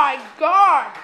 my god!